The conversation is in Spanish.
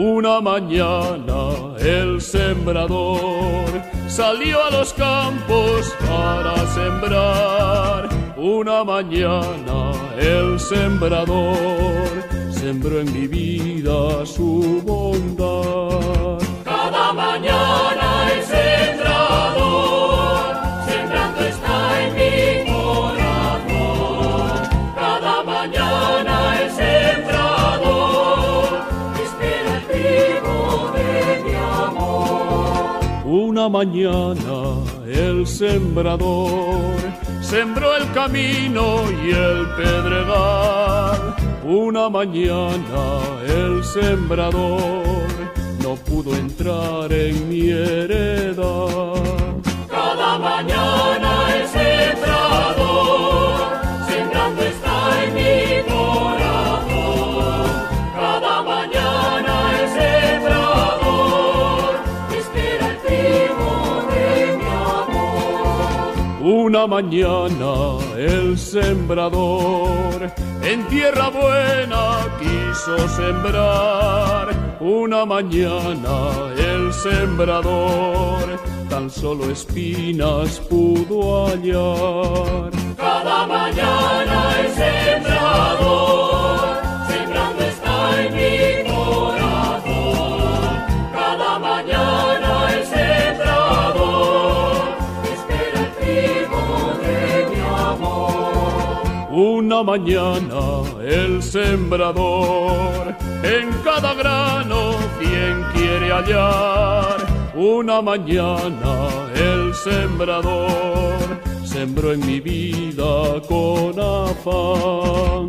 Una mañana el sembrador salió a los campos para sembrar. Una mañana el sembrador sembró en mi vida su bondad. Una mañana el sembrador sembró el camino y el pedregal. Una mañana el sembrador no pudo entrar en mi heredad. Cada mañana Una mañana el sembrador en tierra buena quiso sembrar. Una mañana el sembrador tan solo espinas pudo hallar. Una mañana el sembrador en cada grano quien quiere hallar. Una mañana el sembrador sembró en mi vida con afán.